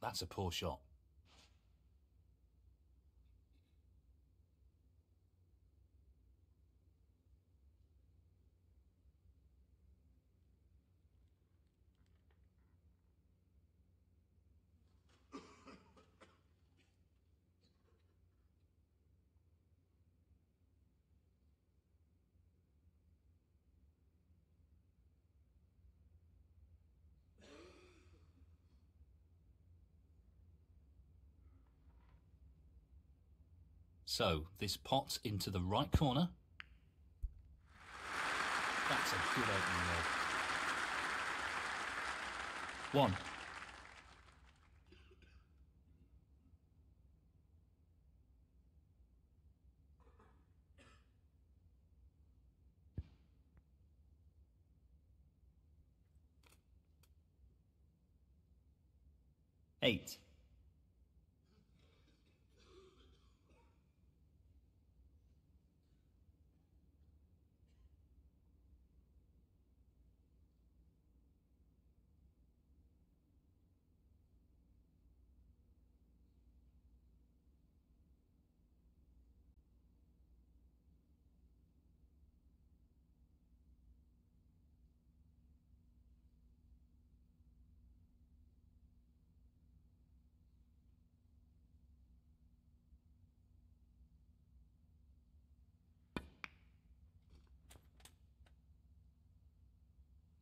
That's a poor shot. So this pot into the right corner. That's a good opening there. One. Eight.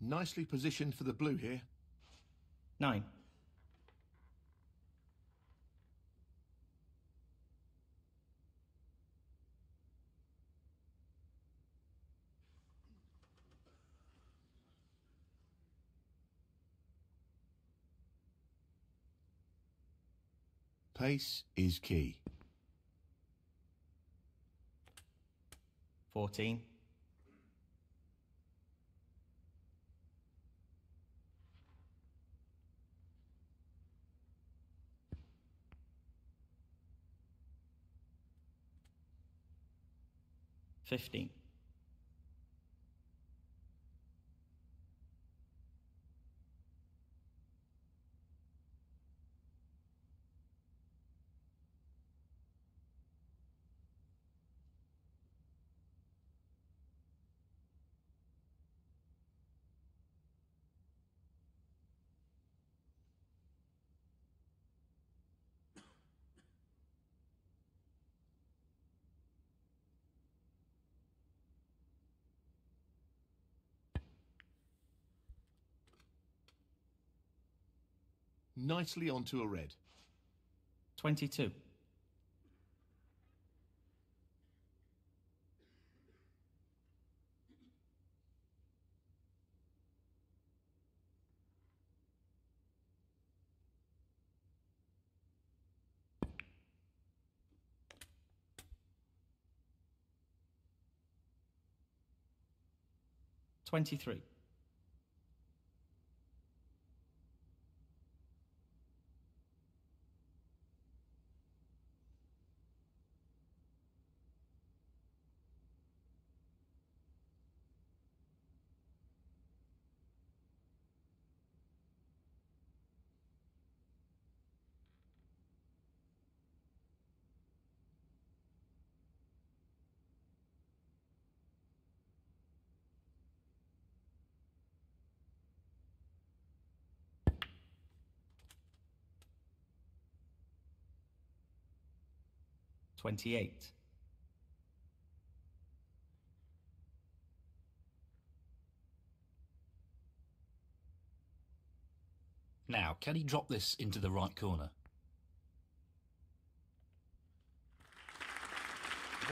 Nicely positioned for the blue here. Nine. Pace is key. 14. Fifteen. Nicely onto a red. Twenty-two. Twenty-three. Twenty-eight. Now, can he drop this into the right corner?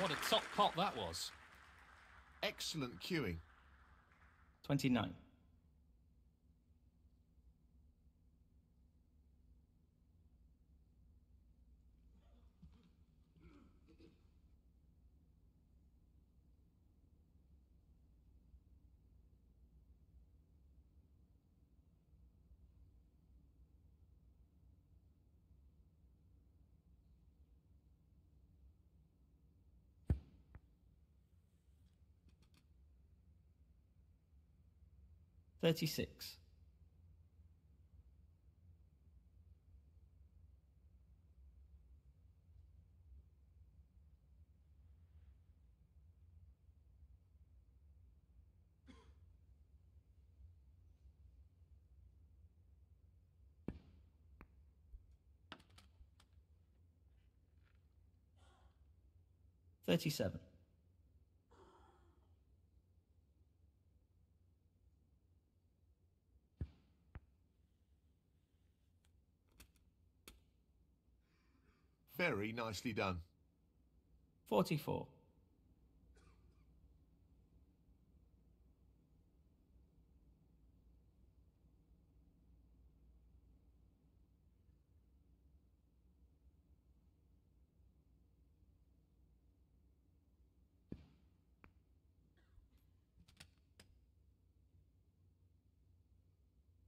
What a top pot that was. Excellent cueing. Twenty-nine. 36. Thirty-seven. Very nicely done. 44.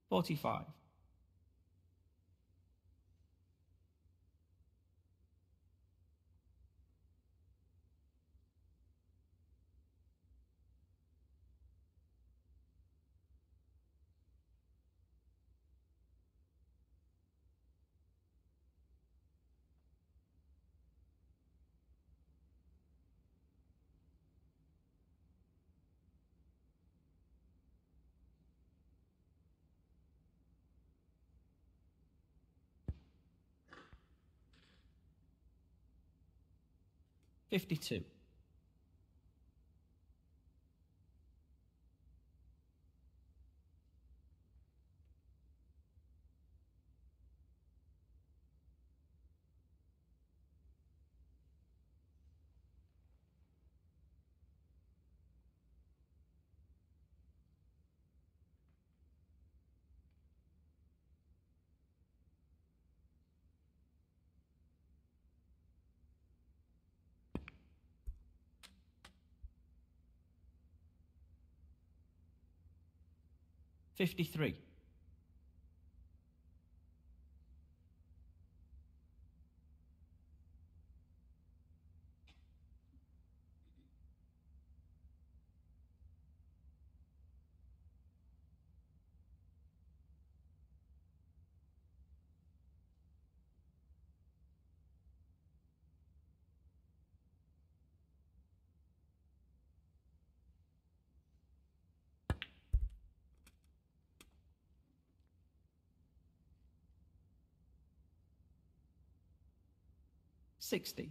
Forty-five. Fifty-two. Fifty-three. Sixty.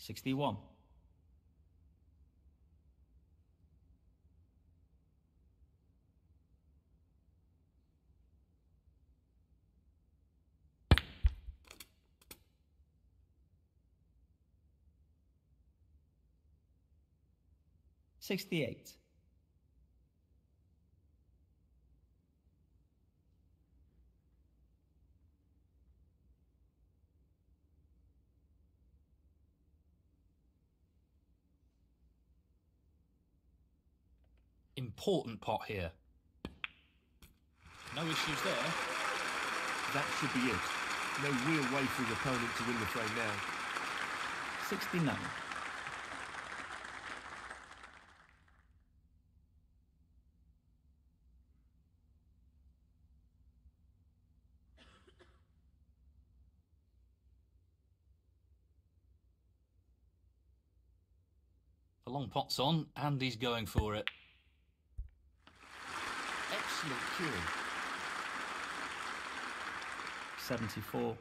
Sixty-one. Sixty-eight. Important pot here. No issues there. That should be it. No real way for his opponent to win the frame now. Sixty-nine. The long pot's on, and he's going for it. Cueing. Seventy-four.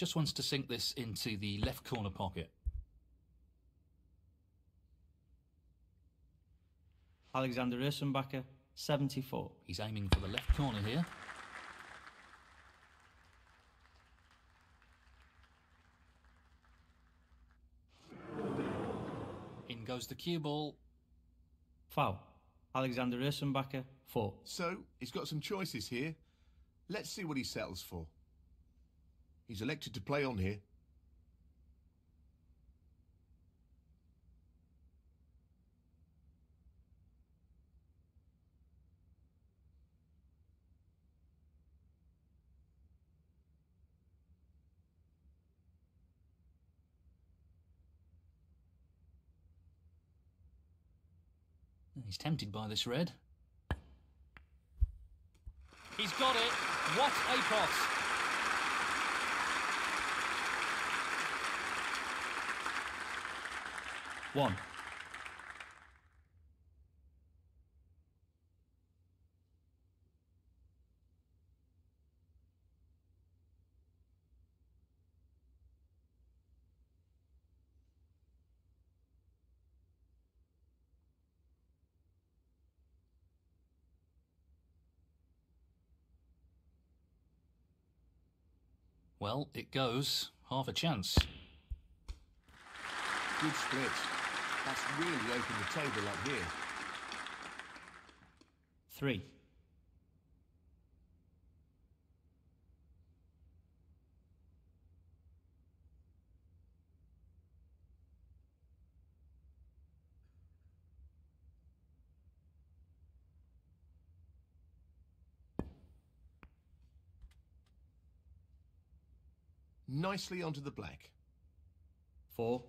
Just wants to sink this into the left corner pocket. Alexander Ursenbacher, 74. He's aiming for the left corner here. In goes the cue ball. Foul. Alexander Ursenbacher, 4. So, he's got some choices here. Let's see what he settles for. He's elected to play on here. He's tempted by this red. He's got it. What a pot. One. Well, it goes. Half a chance. Good split. That's really opened the table up here. Three. Nicely onto the black. Four.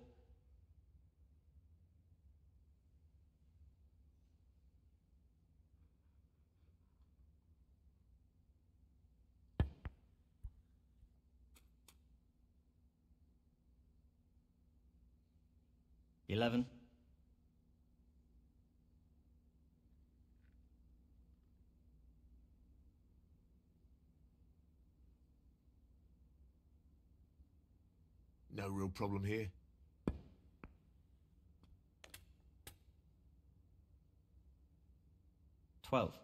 Eleven. No real problem here. Twelve.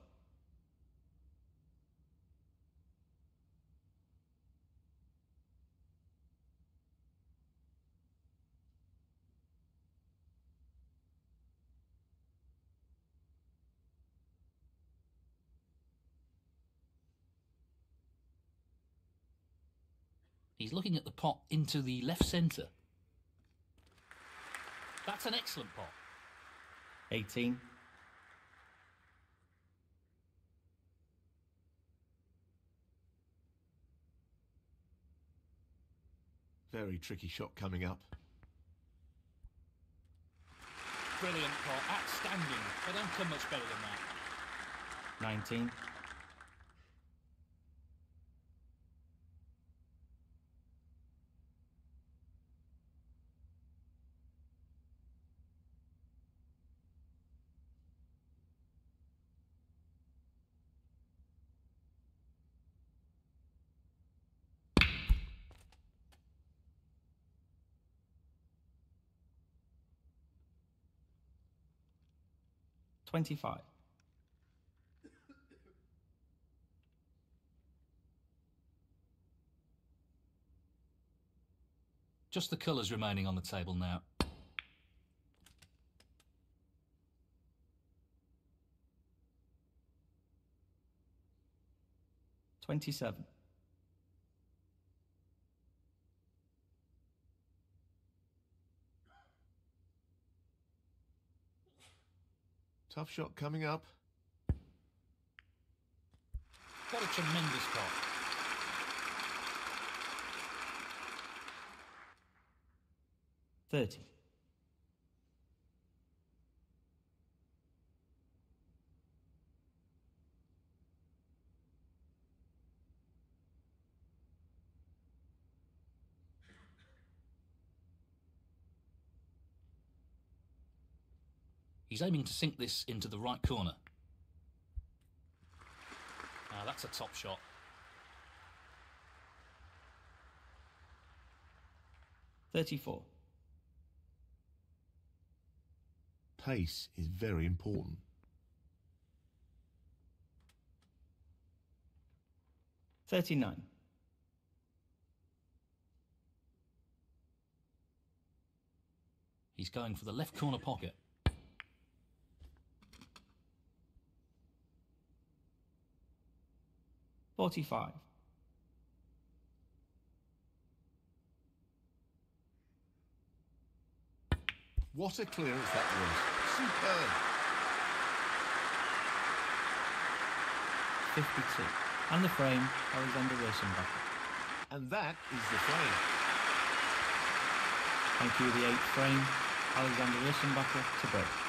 He's looking at the pot into the left centre. That's an excellent pot. Eighteen. Very tricky shot coming up. Brilliant pot. Outstanding. They don't come much better than that. Nineteen. Twenty-five. Just the colours remaining on the table now. Twenty-seven. Tough shot coming up. What a tremendous pot. Thirty. He's aiming to sink this into the right corner. Now that's a top shot. 34. Pace is very important. Thirty-nine. He's going for the left corner pocket. Forty-five. What a clearance that was. Superb. Fifty-two. And the frame, Alexander Ursenbacher. And that is the frame. Thank you, the eighth frame, Alexander Ursenbacher to break.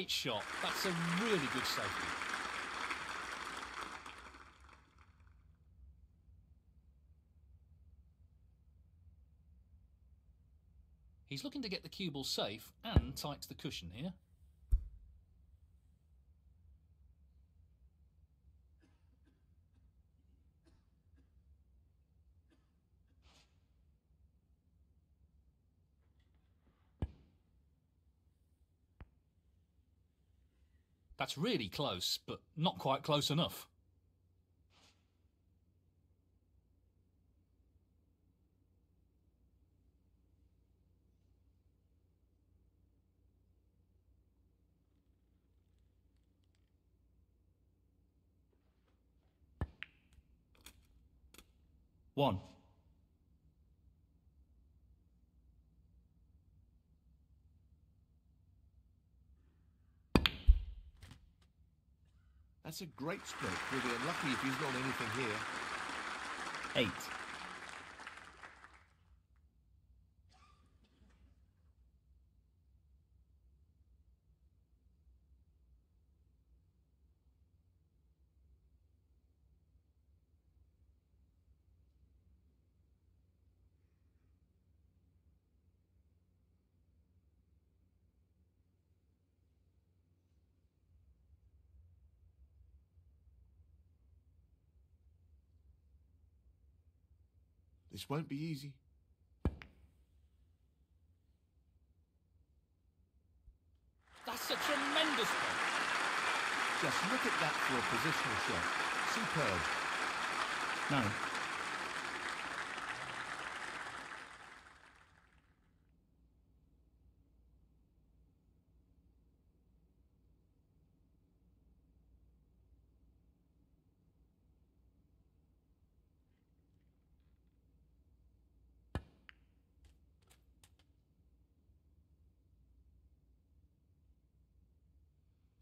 Great shot. That's a really good safety. He's looking to get the cue ball safe and tight to the cushion here. That's really close, but not quite close enough. One. That's a great stroke. Be unlucky if he's got anything here. Eight. This won't be easy. That's a tremendous one. Just look at that for a positional shot. Superb. No,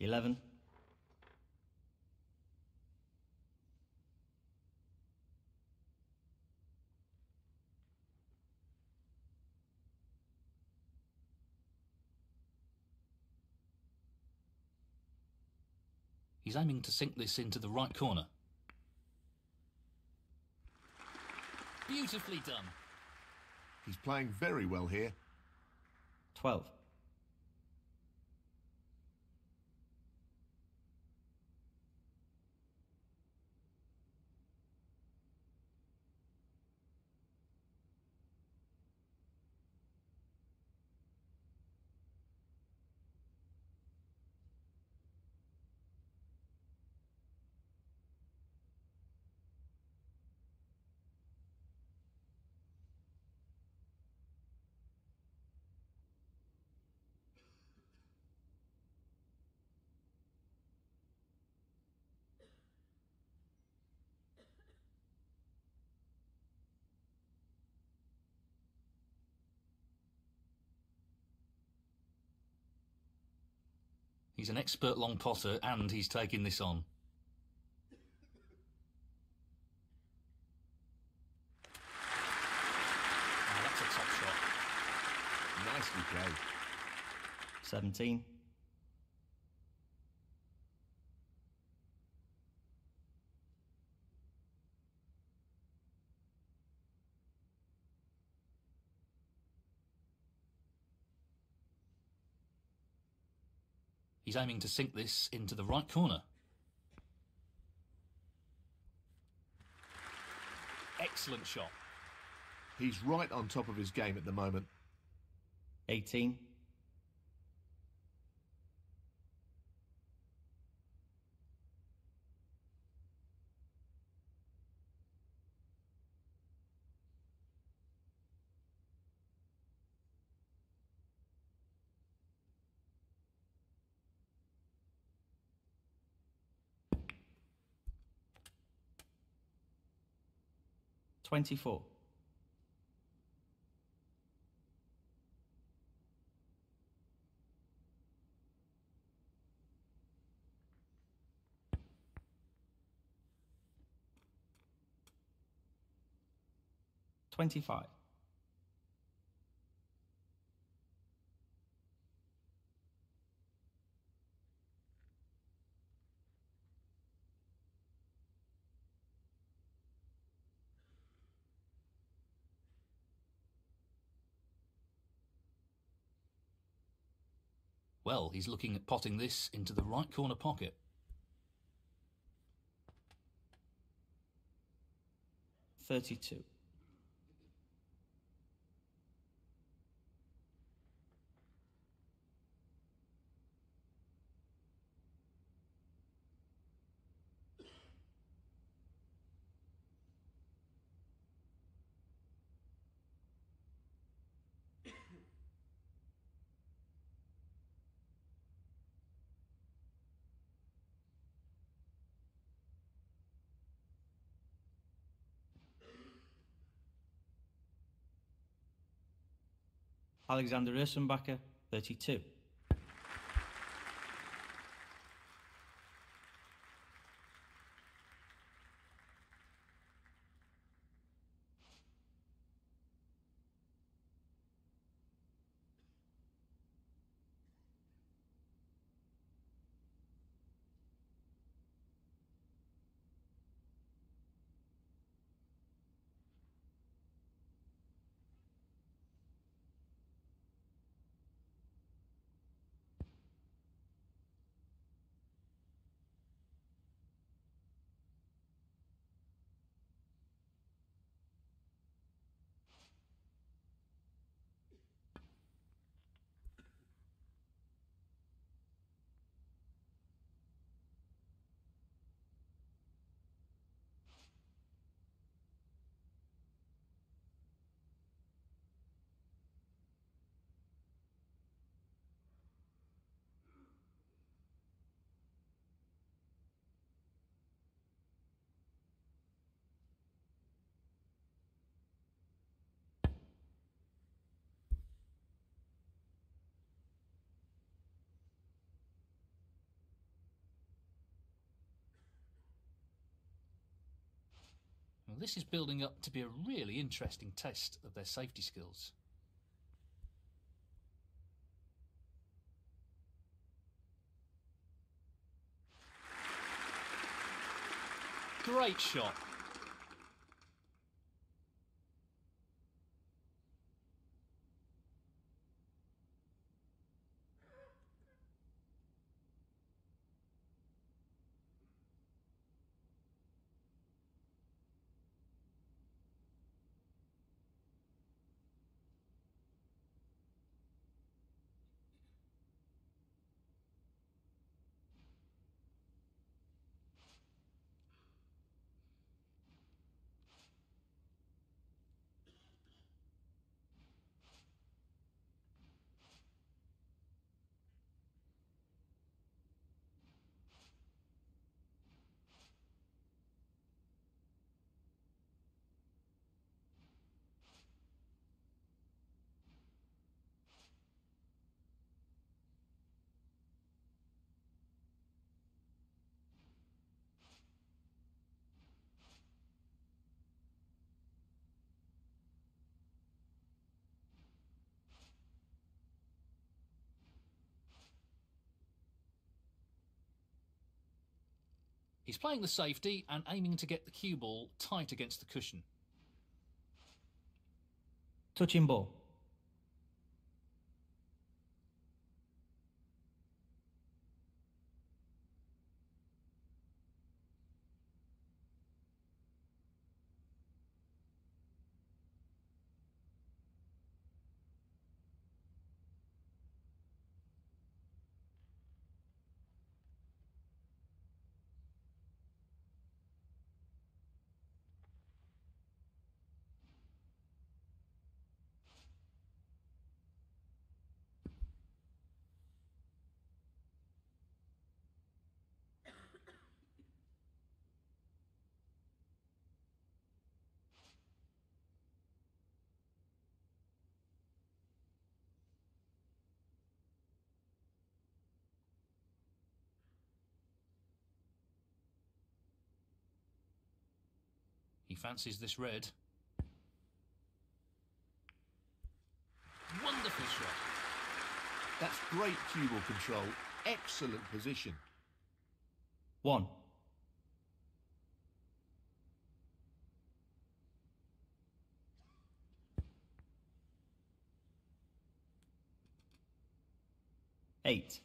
11. He's aiming to sink this into the right corner. Beautifully done. He's playing very well here. 12. He's an expert long potter and he's taking this on. Now that's a top shot. Okay. 17. He's aiming to sink this into the right corner. Excellent shot. He's right on top of his game at the moment. 18. Twenty-four. Twenty-five. Well, he's looking at potting this into the right corner pocket. Thirty-two. Alexander Ursenbacher, 32. This is building up to be a really interesting test of their safety skills. Great shot. He's playing the safety and aiming to get the cue ball tight against the cushion. Touching ball. He fancies this red. Wonderful shot. That's great cue ball control. Excellent position. One. Eight.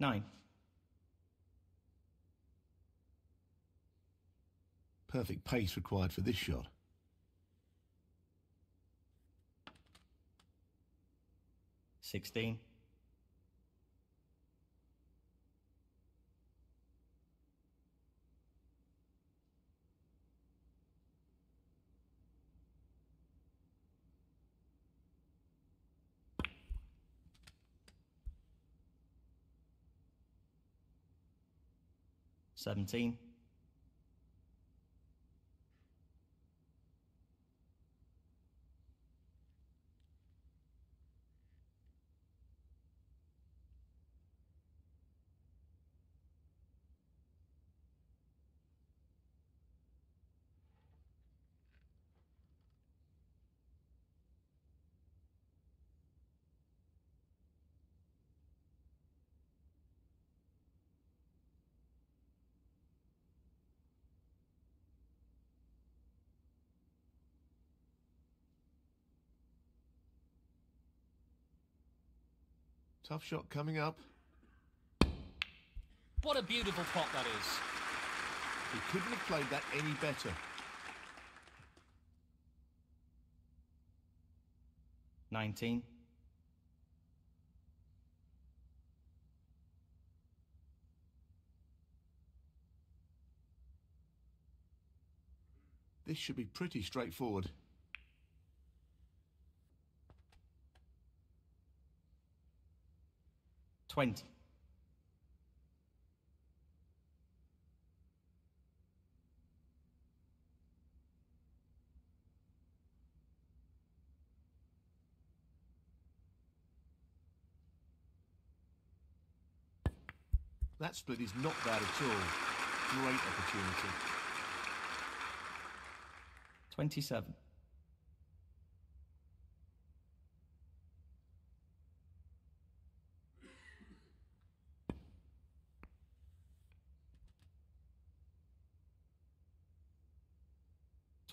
Nine. Perfect pace required for this shot. Sixteen. Seventeen. Tough shot coming up. What a beautiful pot that is. He couldn't have played that any better. Nineteen. This should be pretty straightforward. Twenty. That split is not bad at all. Great opportunity. Twenty-seven.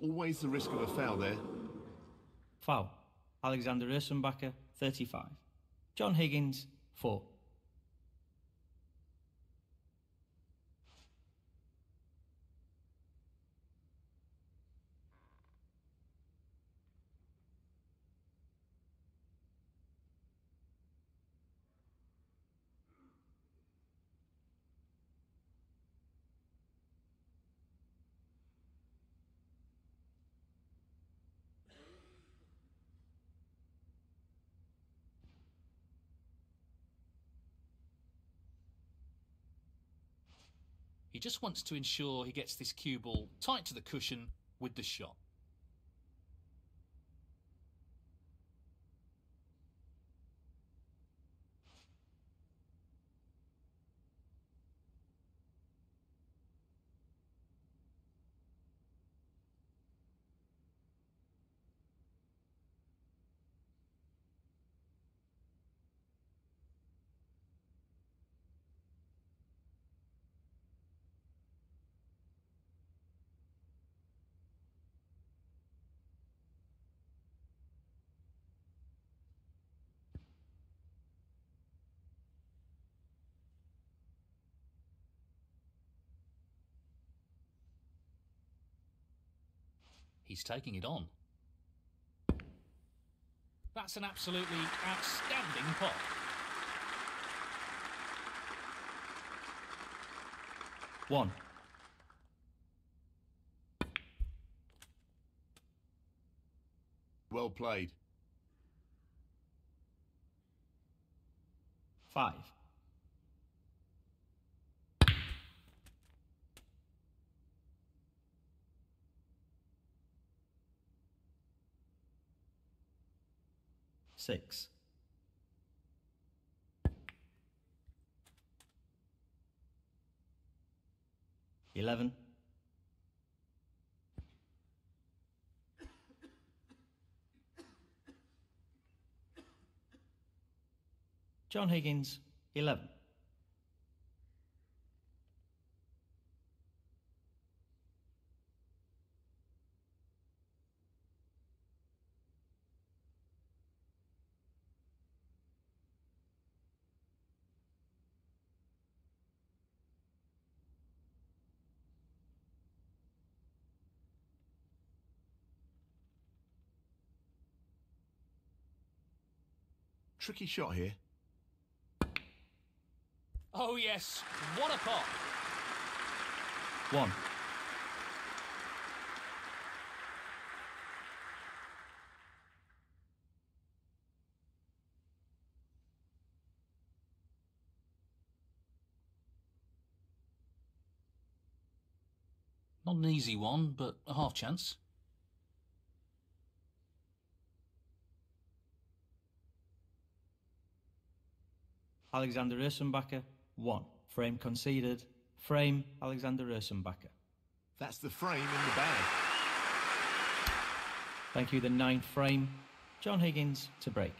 always the risk of a foul there. Foul. Alexander Ursenbacher, 35. John Higgins, 4. He just wants to ensure he gets this cue ball tight to the cushion with the shot. He's taking it on. That's an absolutely outstanding pot. One. Well played. Five. Six. Eleven. John Higgins, 11. Tricky shot here. Oh, yes. What a pot. One. Not an easy one, but a half chance. Alexander Ursenbacher, 1. Frame conceded. Frame, Alexander Ursenbacher. That's the frame in the bag. Thank you, the ninth frame. John Higgins to break.